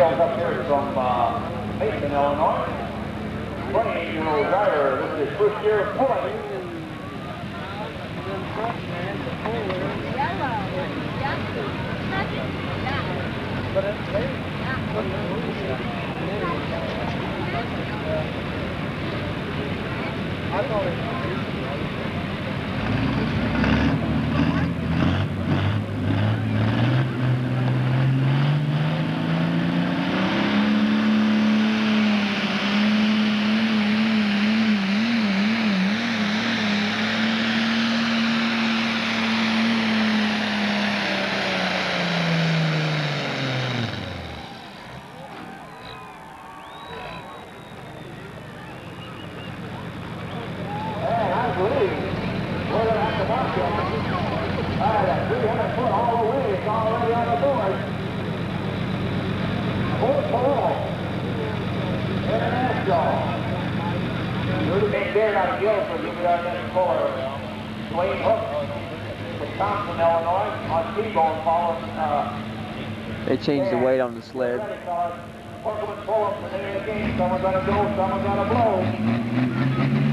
up here from uh, Mason, Illinois. 28-year-old driver. This is his first year of pulling. I thought it And we're going to have to mark him. All right, at 300 foot all the way. It's already on the board. Full Paul. International. Rudy McBaird out of Guilford. He'll be our next caller. Dwayne Hook from Thompson, Illinois. On T-bone following. Uh, They changed the weight on the sled. fellas. Pull up the name of the game. Someone's gonna go, someone's gonna blow.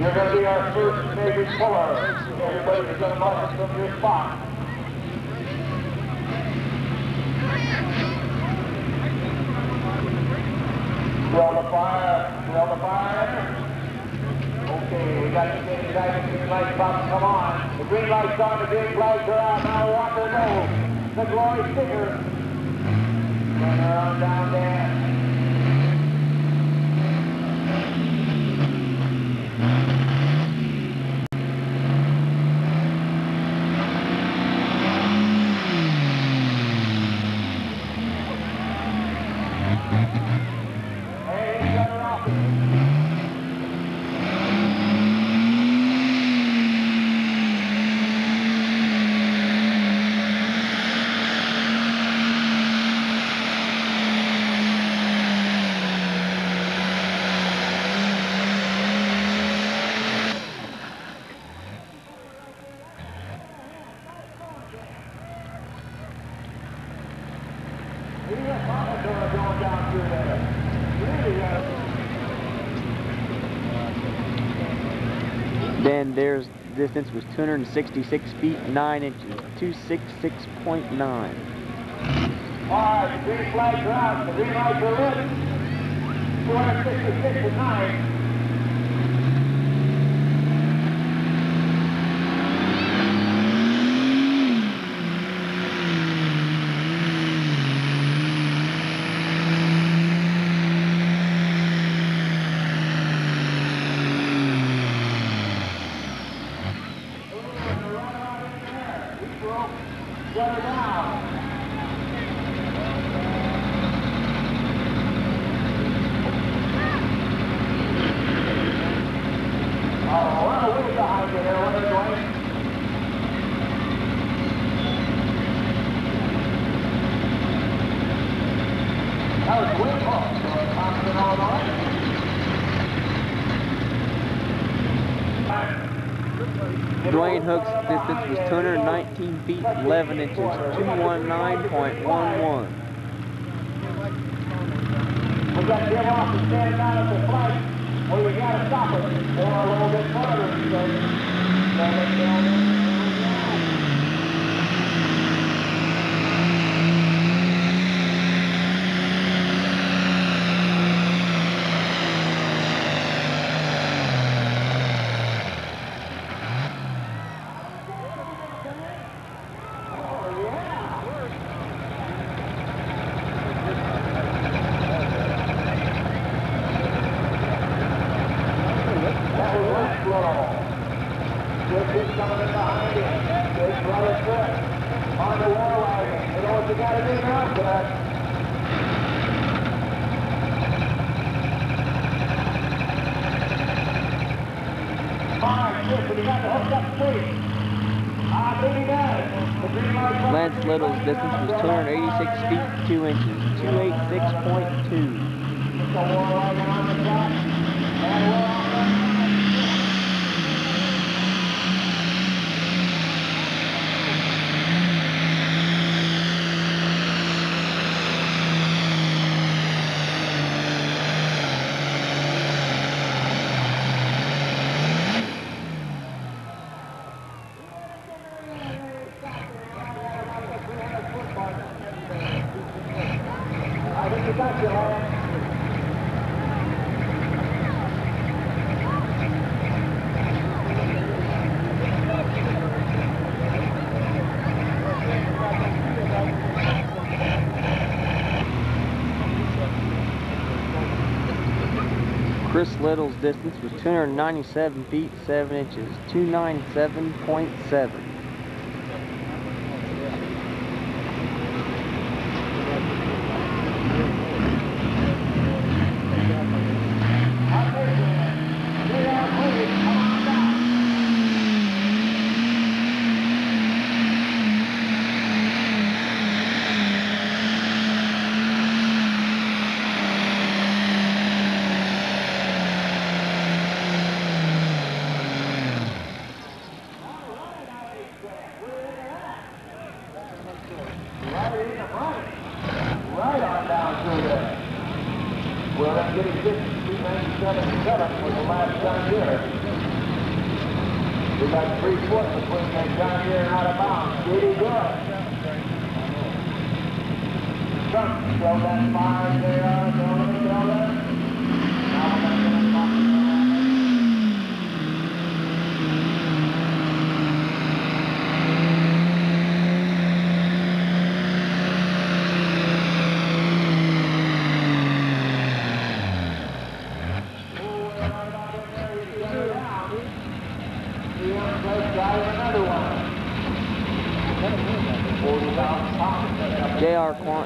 You're going to be our first favorite puller. Everybody's going to mark it from your spot. Fill the fire. Fill the fire. Okay, we got the green light. The green light about come on. The green light's on. The green flags are out. Now rock and roll. The glory sticker. Run around down there. Dan distance was 266 feet 9 inches, 266.9. All right, the green flags are out. The green lights are lit. 266 and 9. Shut her down. Oh, what a way behind you there, what are you doing? That was way off, so Thompson, Illinois. Dwayne Hook's distance was 219 feet 11 inches, 219.11. Got. Well, we gotta stop it. Or a little bit further. because coming in behind him. Brother on the wagon. You know what you got to do now, Lance Little's distance was 286 feet 2 inches, 286.2. Chris Little's distance was 297 feet 7 inches, 297.7. I'll take it. Get out, please. Come on down. Right in the front. Right on down through there. Well, that's getting 5297 the last John Deere. We got three foot between that John Deere and out of bounds. Pretty good. Trump, show that fire there, show it, show it.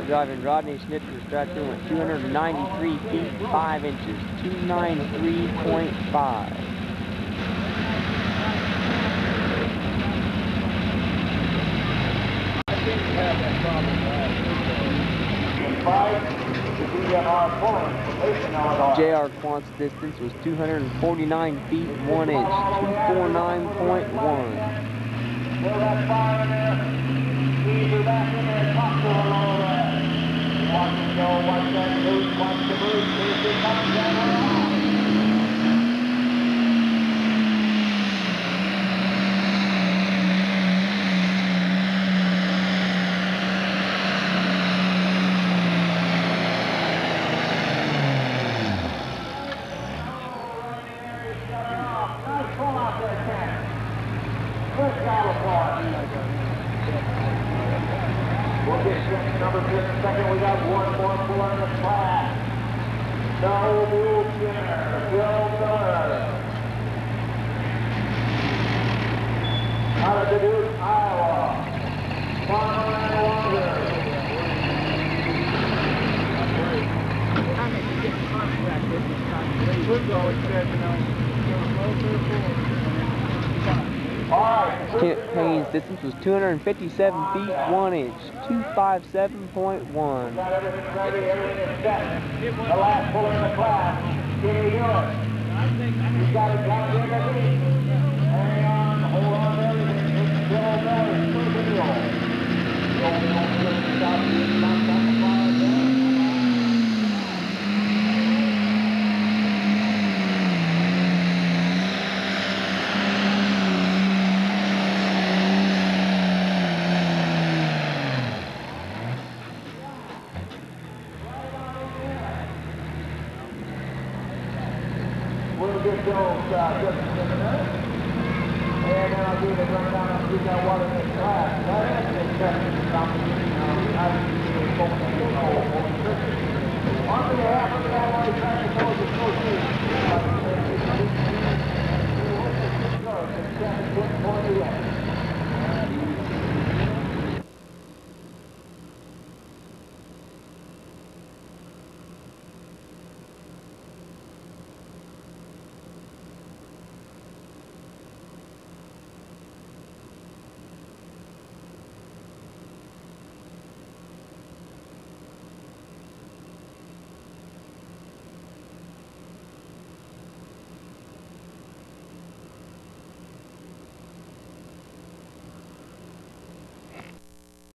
Driving Rodney Schnitter's tractor went 293 feet 5 inches, 293.5. J.R. Quant's distance was 249 feet 1 inch, 249.1. Watch it go, watch that move, watch the move, if it comes second. We got one more pull in the class. No wheelchair. Bill Miller. Out of Duluth, Iowa. Farmer and Wonder. All right. Kent Payne's distance was 257 feet 1 inch, 257.1. Got everything ready, everything is set. The last puller in the class, Kenny Hewitt. He's got good Jones uh, just a minute. And I'll down and that in. That is competition. I going to focus on the whole of the water trying to.